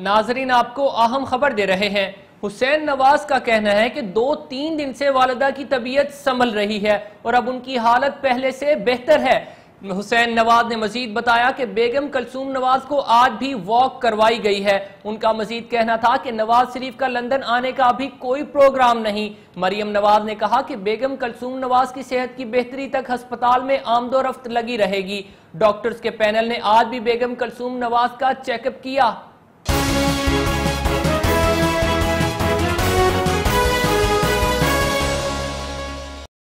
नाजरीन, आपको अहम खबर दे रहे हैं। हुसैन नवाज़ का कहना है कि दो तीन दिन से वालदा की तबीयत संभल रही है और अब उनकी हालत पहले से बेहतर है। हुसैन नवाज़ ने मजीद बताया कि बेगम कलसूम नवाज़ को आज भी वॉक करवाई गई है। उनका मजीद कहना था कि नवाज़ शरीफ का लंदन आने का अभी कोई प्रोग्राम नहीं। मरियम नवाज़ ने कहा कि बेगम कलसूम नवाज़ की सेहत की बेहतरी तक अस्पताल में आमदोरफ्त लगी रहेगी। डॉक्टर्स के पैनल ने आज भी बेगम कलसूम नवाज़ का चेकअप किया।